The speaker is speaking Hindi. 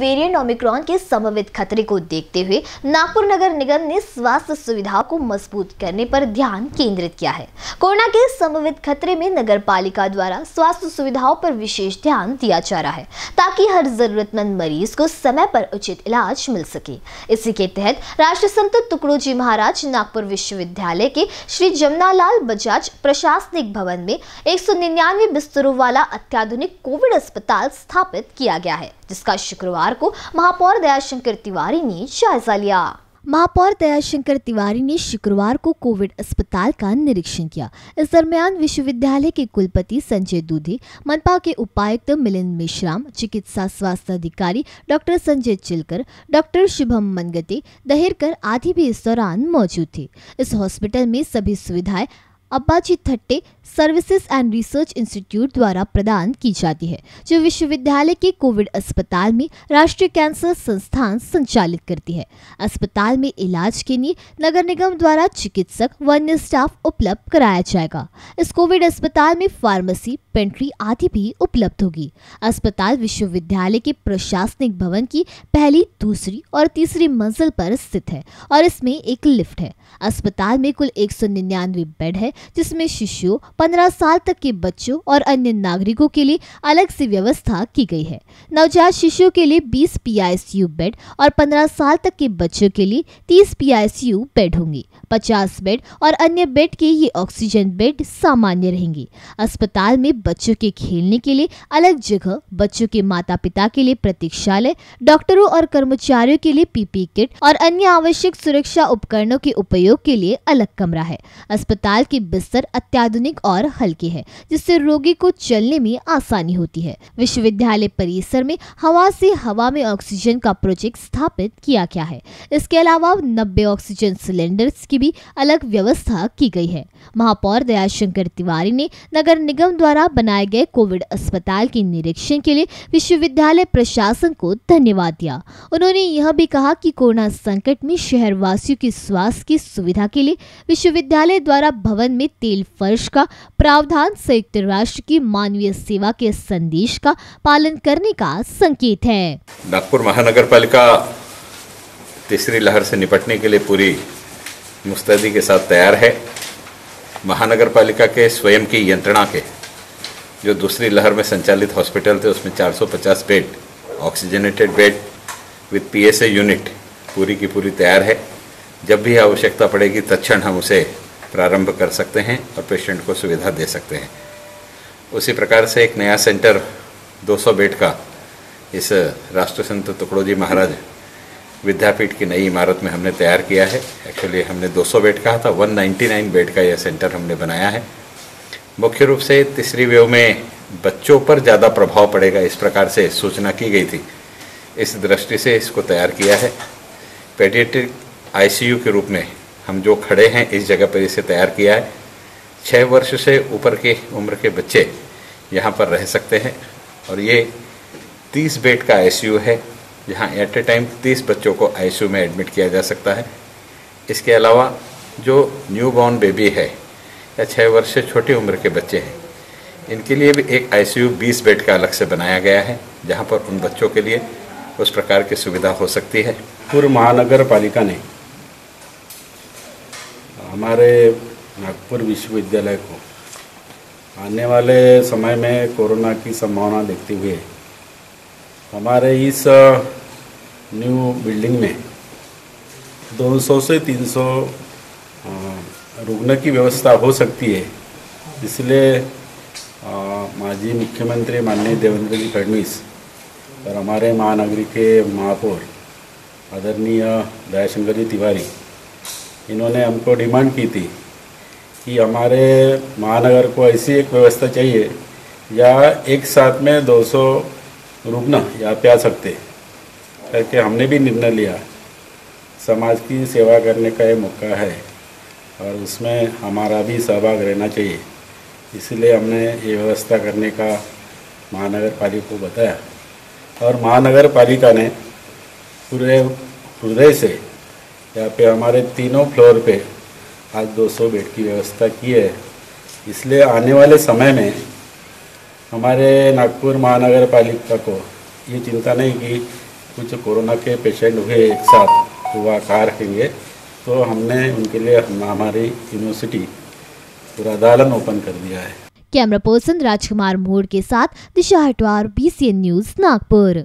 वेरिएंट ओमिक्रॉन के संभावित खतरे को देखते हुए नागपुर नगर निगम ने स्वास्थ्य सुविधाओं को मज़बूत करने पर ध्यान केंद्रित किया है। कोरोना के संभावित खतरे में नगर पालिका द्वारा स्वास्थ्य सुविधाओं पर विशेष ध्यान दिया जा रहा है, ताकि हर जरूरतमंद मरीज़ को समय पर उचित इलाज मिल सके। इसी के तहत राष्ट्र संत टुकड़ोजी महाराज नागपुर विश्वविद्यालय के श्री जमनालाल बजाज प्रशासनिक भवन में एक सौ निन्यानवे बिस्तरों वाला अत्याधुनिक कोविड अस्पताल स्थापित किया गया है। जिसका शुक्रवार को महापौर दयाशंकर तिवारी ने जायजा लिया। महापौर दयाशंकर तिवारी ने शुक्रवार को कोविड अस्पताल का निरीक्षण किया। इस दरमियान विश्वविद्यालय के कुलपति संजय दूधे, मनपा के उपायुक्त मिलिंद मिश्राम, चिकित्सा स्वास्थ्य अधिकारी डॉक्टर संजय चिलकर, डॉक्टर शुभम मनगते, दहेरकर आदि भी इस दौरान मौजूद थे। इस हॉस्पिटल में सभी सुविधाएँ Abbaji Thatte services and research institute द्वारा प्रदान की जाती है, जो विश्वविद्यालय के कोविड अस्पताल में राष्ट्रीय कैंसर संस्थान संचालित करती है। अस्पताल में इलाज के लिए नगर निगम द्वारा चिकित्सक व अन्य स्टाफ उपलब्ध कराया जाएगा। इस कोविड अस्पताल में फार्मेसी, पेंट्री आदि भी उपलब्ध होगी। अस्पताल विश्वविद्यालय के प्रशासनिक भवन की पहली, दूसरी और तीसरी मंजिल पर स्थित है और इसमें एक लिफ्ट है। अस्पताल में कुल एक सौ निन्यानवे बेड है, जिसमें शिशुओं 15 साल तक के बच्चों और अन्य नागरिकों के लिए अलग से व्यवस्था की गई है। नवजात शिशुओं के लिए 20 पीआईसीयू बेड और 15 साल तक के बच्चों के लिए 30 पीआईसीयू बेड होंगी। 50 बेड और अन्य बेड के ये ऑक्सीजन बेड सामान्य रहेंगी। अस्पताल में बच्चों के खेलने के लिए अलग जगह, बच्चों के माता पिता के लिए प्रतीक्षालय, डॉक्टरों और कर्मचारियों के लिए पीपी किट और अन्य आवश्यक सुरक्षा उपकरणों के उपयोग के लिए अलग कमरा है। अस्पताल के बिस्तर अत्याधुनिक और हल्के है, जिससे रोगी को चलने में आसानी होती है। विश्वविद्यालय परिसर में हवा से हवा में ऑक्सीजन का प्रोजेक्ट स्थापित किया गया है। इसके अलावा नब्बे ऑक्सीजन सिलेंडर्स की भी अलग व्यवस्था की गई है। महापौर दयाशंकर तिवारी ने नगर निगम द्वारा बनाए गए कोविड अस्पताल के निरीक्षण के लिए विश्वविद्यालय प्रशासन को धन्यवाद दिया। उन्होंने यह भी कहा कि कोरोना संकट में शहर वासियों की स्वास्थ्य की सुविधा के लिए विश्वविद्यालय द्वारा भवन में तेल फर्श का प्रावधान संयुक्त राष्ट्र की मानवीय सेवा के संदेश का पालन करने का संकेत है। नागपुर महानगर पालिका तीसरी लहर से निपटने के लिए पूरी मुस्तैदी के साथ तैयार है। महानगर पालिका के स्वयं की यंत्रणा के जो दूसरी लहर में संचालित हॉस्पिटल थे, उसमें 450 bed, oxygenated bed with PSA unit पूरी की पूरी तैयार है। जब भी आवश्यकता पड़ेगी तत्ण हम उसे प्रारंभ कर सकते हैं और पेशेंट को सुविधा दे सकते हैं। उसी प्रकार से एक नया सेंटर 200 बेड का, इस राष्ट्र संत टुकड़ोजी महाराज विद्यापीठ की नई इमारत में हमने तैयार किया है। एक्चुअली हमने 200 बेड कहा था 199 बेड का यह सेंटर हमने बनाया है। मुख्य रूप से तीसरी वेव में बच्चों पर ज़्यादा प्रभाव पड़ेगा, इस प्रकार से सूचना की गई थी। इस दृष्टि से इसको तैयार किया है। पेडियाट्रिक आईसीयू के रूप में हम जो खड़े हैं, इस जगह पर इसे तैयार किया है। छः वर्ष से ऊपर के, उम्र के बच्चे यहाँ पर रह सकते हैं। और ये तीस बेड का आईसीयू है। जहाँ एट ए टाइम तीस बच्चों को आईसीयू में एडमिट किया जा सकता है। इसके अलावा जो न्यू बॉर्न बेबी है, या छः वर्ष से छोटी उम्र के बच्चे हैं, इनके लिए भी एक आईसीयू 20 बेड का अलग से बनाया गया है, जहाँ पर उन बच्चों के लिए उस प्रकार की सुविधा हो सकती है। पूर्व महानगर पालिका ने हमारे नागपुर विश्वविद्यालय को आने वाले समय में कोरोना की संभावना देखते हुए हमारे इस न्यू बिल्डिंग में 200 से 300 रुग्ण की व्यवस्था हो सकती है। इसलिए माजी मुख्यमंत्री माननीय देवेंद्र जी फडणवीस और हमारे महानगरी के महापौर आदरणीय दयाशंकर जी तिवारी इन्होंने हमको डिमांड की थी कि हमारे महानगर को ऐसी एक व्यवस्था चाहिए, या एक साथ में 200 रुग्ण यहाँ पे आ सकते करके हमने भी निर्णय लिया। समाज की सेवा करने का ये मौका है, और उसमें हमारा भी सहभाग रहना चाहिए। इसलिए हमने ये व्यवस्था करने का महानगर पालिका को बताया। और महानगर पालिका ने पूरे हृदय से यहाँ पे हमारे तीनों फ्लोर पे आज 200 बेड की व्यवस्था की है। इसलिए आने वाले समय में हमारे नागपुर महानगर पालिका को ये चिंता नहीं कि कुछ कोरोना के पेशेंट हुए एक साथ, हुआ कार रहेंगे तो हमने उनके लिए हम- हमारी यूनिवर्सिटी पूरा दालन ओपन कर दिया है। कैमरा पर्सन राजकुमार मोड़ के साथ दिशा हटवार बीसीएन न्यूज़ नागपुर।